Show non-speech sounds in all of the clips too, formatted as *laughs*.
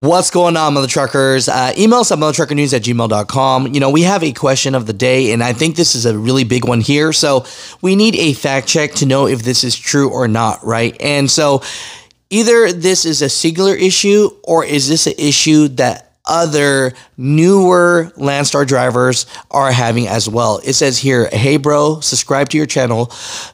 What's going on, mother truckers? Uh, email us at muthatruckernews at gmail.com. You know, we have a question of the day, and I think this is a really big one here. So we need a fact check to know if this is true or not, right? And so either this is a singular issue or is this an issue that other newer Landstar drivers are having as well. It says here, hey bro, subscribe to your channel.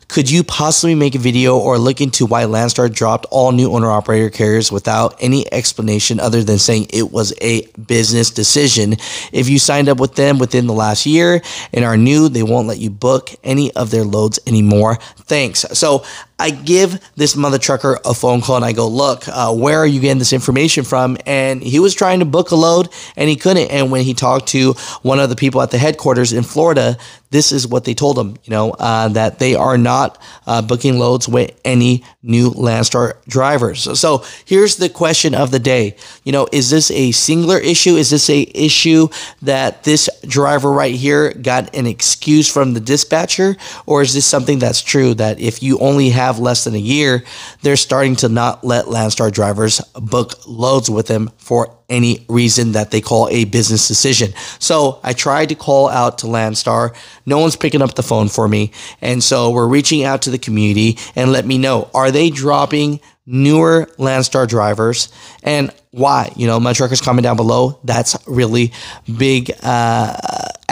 Could you possibly make a video or look into why Landstar dropped all new owner operator carriers without any explanation other than saying it was a business decision? If you signed up with them within the last year and are new, they won't let you book any of their loads anymore. Thanks. So I give this mother trucker a phone call and I go, look, uh, where are you getting this information from? And he was trying to book a load and he couldn't. And when he talked to one of the people at the headquarters in Florida, this is what they told them, you know, uh, that they are not uh, booking loads with any new Landstar drivers. So, so, here's the question of the day. You know, is this a singular issue? Is this a issue that this driver right here got an excuse from the dispatcher? Or is this something that's true that if you only have less than a year, they're starting to not let Landstar drivers book loads with them for any reason that they call a business decision. So I tried to call out to Landstar. No one's picking up the phone for me. And so we're reaching out to the community and let me know are they dropping newer Landstar drivers and why? You know, my truckers comment down below. That's really big. Uh,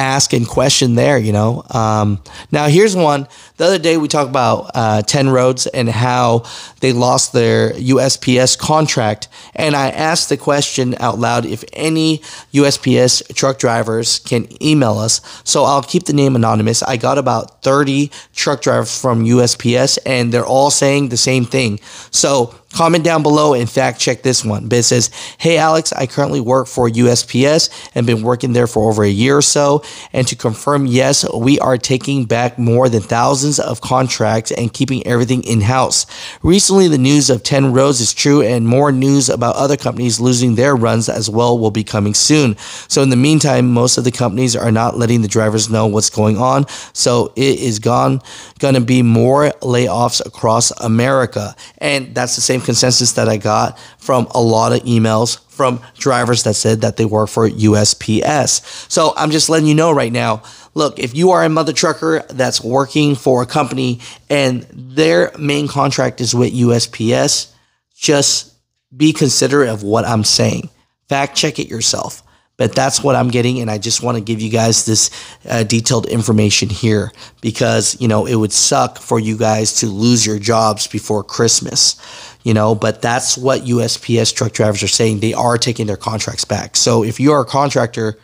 ask and question there, you know. Um, now, here's one. The other day, we talked about uh, Ten Roads and how they lost their USPS contract. And I asked the question out loud if any USPS truck drivers can email us. So I'll keep the name anonymous. I got about 30 truck drivers from USPS, and they're all saying the same thing. So Comment down below and fact check this one. It says, Hey Alex, I currently work for USPS and been working there for over a year or so. And to confirm, yes, we are taking back more than thousands of contracts and keeping everything in house. Recently, the news of Ten Roads is true, and more news about other companies losing their runs as well will be coming soon. So, in the meantime, most of the companies are not letting the drivers know what's going on. So, it is gone, going to be more layoffs across America. And that's the same same consensus that I got from a lot of emails from drivers that said that they work for USPS. So I'm just letting you know right now. Look, if you are a mother trucker that's working for a company and their main contract is with USPS, just be considerate of what I'm saying. Fact check it yourself. But that's what I'm getting, and I just want to give you guys this uh, detailed information here because you know it would suck for you guys to lose your jobs before Christmas you know, but that's what USPS truck drivers are saying. They are taking their contracts back. So if you are a contractor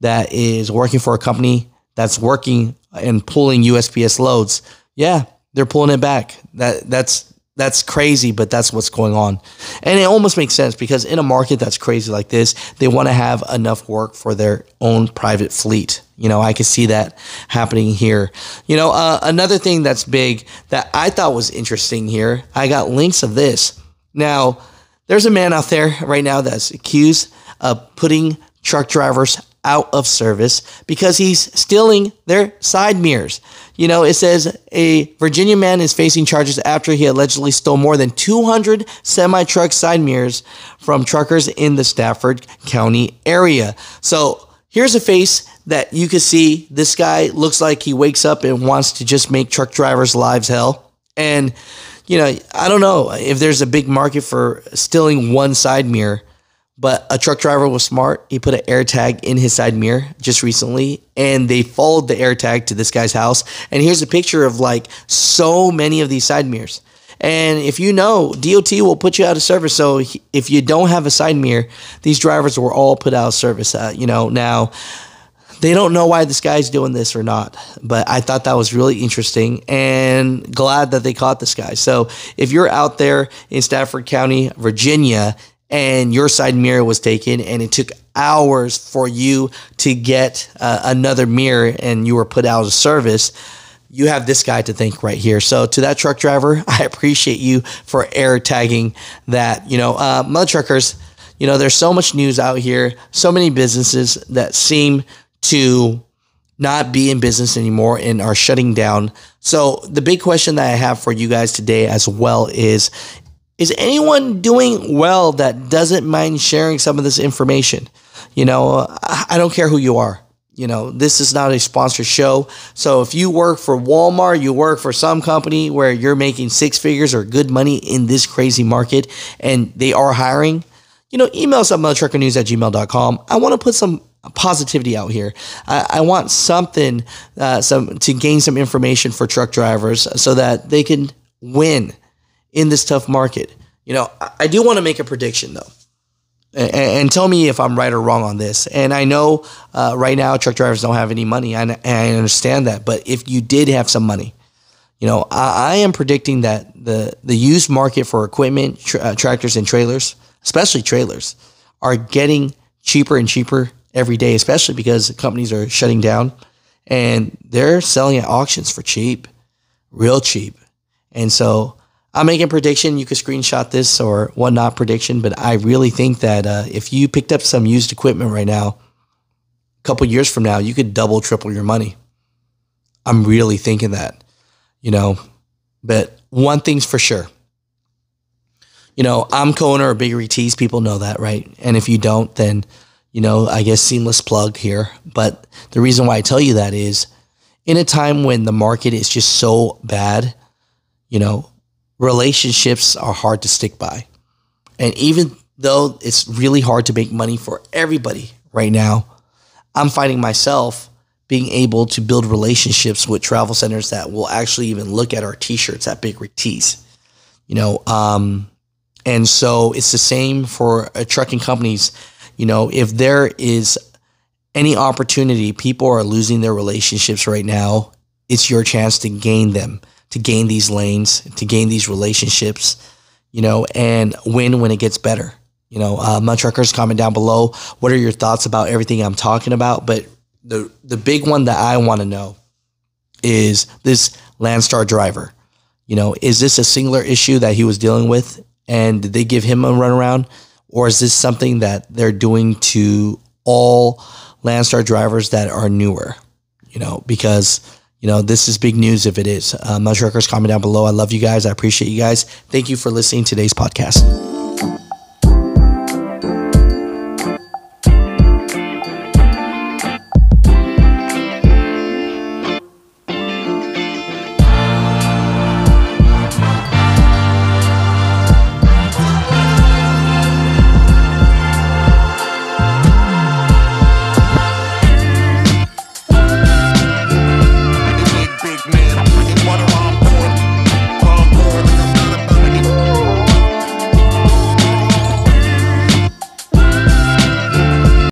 that is working for a company that's working and pulling USPS loads, yeah, they're pulling it back. That that's that's crazy, but that's what's going on. And it almost makes sense because in a market that's crazy like this, they want to have enough work for their own private fleet. You know, I can see that happening here. You know, uh, another thing that's big that I thought was interesting here, I got links of this. Now, there's a man out there right now that's accused of putting truck drivers out of service because he's stealing their side mirrors. You know, it says a Virginia man is facing charges after he allegedly stole more than 200 semi truck side mirrors from truckers in the Stafford County area. So here's a face that you can see. This guy looks like he wakes up and wants to just make truck drivers' lives hell. And, you know, I don't know if there's a big market for stealing one side mirror. But a truck driver was smart. He put an air tag in his side mirror just recently, and they followed the air tag to this guy's house. And here's a picture of like so many of these side mirrors. And if you know, DOT will put you out of service. So if you don't have a side mirror, these drivers were all put out of service. Uh, you know, now they don't know why this guy's doing this or not, but I thought that was really interesting and glad that they caught this guy. So if you're out there in Stafford County, Virginia, and your side mirror was taken and it took hours for you to get uh, another mirror and you were put out of service you have this guy to thank right here. So to that truck driver *laughs* i appreciate you for air tagging that. You know uh, mother truckers you know there's so much news out here so many businesses that seem to not be in business anymore and are shutting down. So the big question that i have for you guys today as well is Is anyone doing well that doesn't mind sharing some of this information? You know, I don't care who you are. You know, this is not a sponsored show. So if you work for Walmart, you work for some company where you're making six figures or good money in this crazy market and they are hiring, you know, email us at gmail.com. I want to put some positivity out here. I, I want something, uh, some to gain some information for truck drivers so that they can win in this tough market. You know, I, do want to make a prediction though and, and, tell me if I'm right or wrong on this. And I know uh, right now truck drivers don't have any money, and I understand that. But if you did have some money, you know, I, I am predicting that the the used market for equipment, tra- uh, tractors, and trailers, especially trailers, are getting cheaper and cheaper every day, especially because companies are shutting down and they're selling at auctions for cheap, real cheap. And so I'm making a prediction. You could screenshot this or whatnot prediction, but I really think that uh, if you picked up some used equipment right now, a couple years from now, you could double, triple your money. I'm really thinking that, you know. But one thing's for sure. You know, I'm co-owner of Big Rig Tees. People know that, right? And if you don't, then, you know, I guess seamless plug here. But the reason why I tell you that is in a time when the market is just so bad, you know, relationships are hard to stick by. And even though it's really hard to make money for everybody right now, I'm finding myself being able to build relationships with travel centers that will actually even look at our t-shirts at Big Rig Tees. You know, um, and so it's the same for uh, trucking companies. You know, if there is any opportunity, people are losing their relationships right now. It's your chance to gain them to gain these lanes, to gain these relationships, you know, and win when it gets better. You know, uh, my truckers comment down below. What are your thoughts about everything I'm talking about? But the the big one that I want to know is this Landstar driver. You know, is this a singular issue that he was dealing with, and did they give him a runaround, or is this something that they're doing to all Landstar drivers that are newer? You know, because you know, this is big news if it is. Uh, Mush comment down below. I love you guys. I appreciate you guys. Thank you for listening to today's podcast.